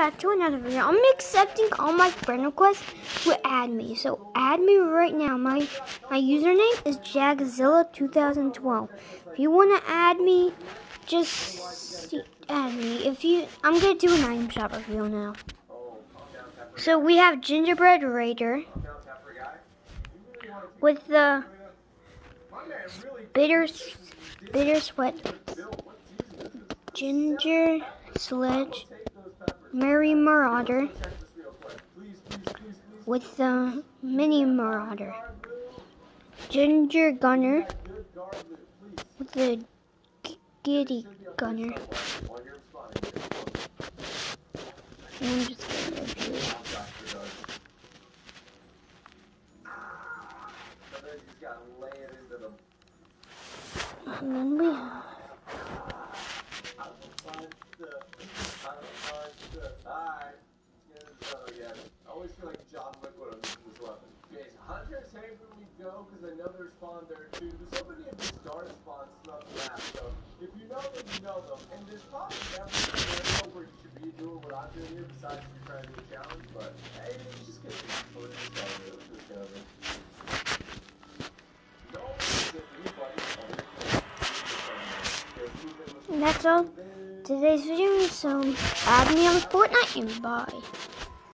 back to another video. I'm accepting all my friend requests to add me. So add me right now. My my username is Jagzilla2012. If you want to add me, just add me. If you, I'm gonna do an item shop review now. So we have Gingerbread Raider with the bitter bitter sweat ginger sledge Merry Marauder with the Mini Marauder. Ginger Gunner with the Giddy Gunner. I'm just gonna. And then we have Oh, we go, because I know there's spawn there too. There's so many of these Dart spawns throughout the map, so if you know them, you know them. And there's probably definitely a scenario where you should be doing what I'm doing here, besides if you're trying to do a challenge, but hey, it's just get for this guy, let's just go over. No, it's just anybody. And that's all today's video. So add me on Fortnite and bye.